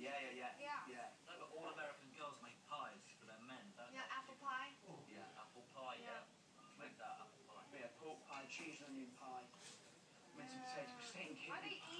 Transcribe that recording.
Yeah, yeah, yeah. Yeah. Yeah. No, but all American girls make pies for their men, don't Yeah, apple pie. they? Yeah, apple pie, yeah. yeah. Make that apple pie. Yeah, pork pie, cheese and onion pie. Mince and Yeah. potato, steak and I'd kidney eat